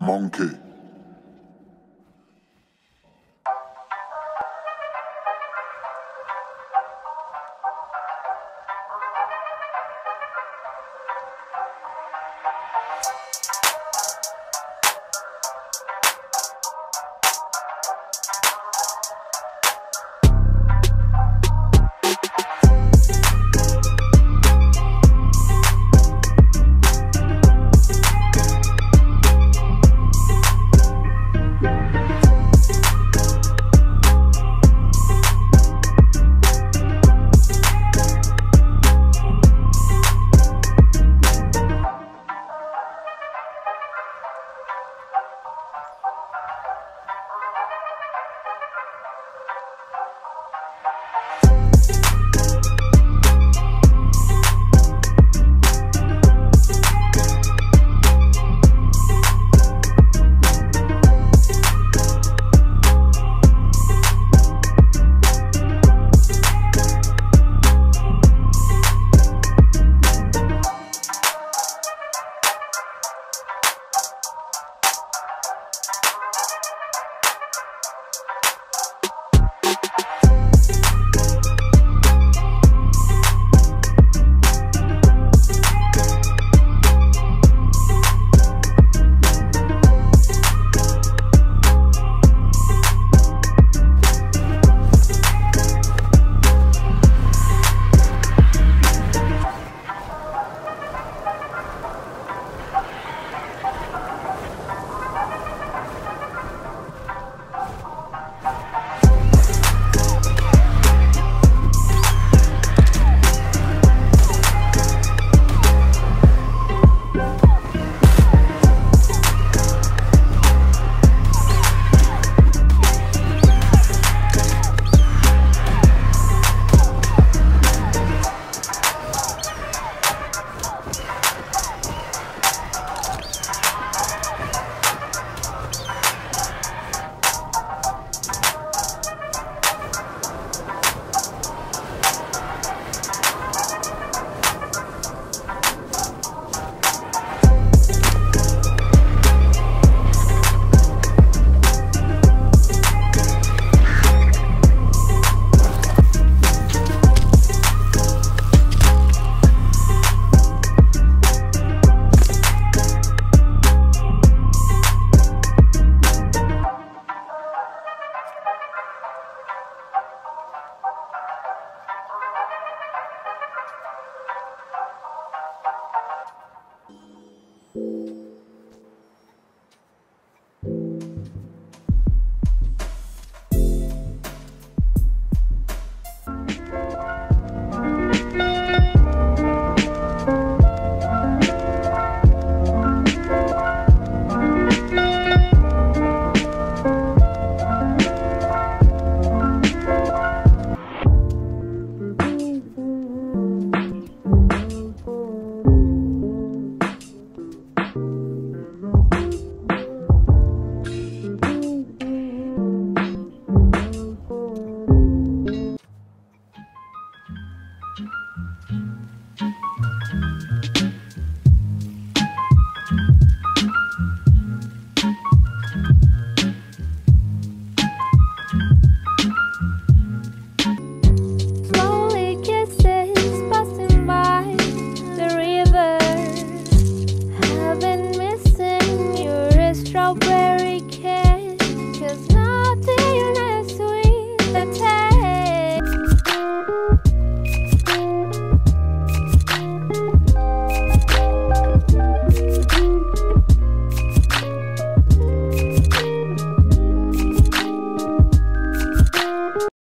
Monkey.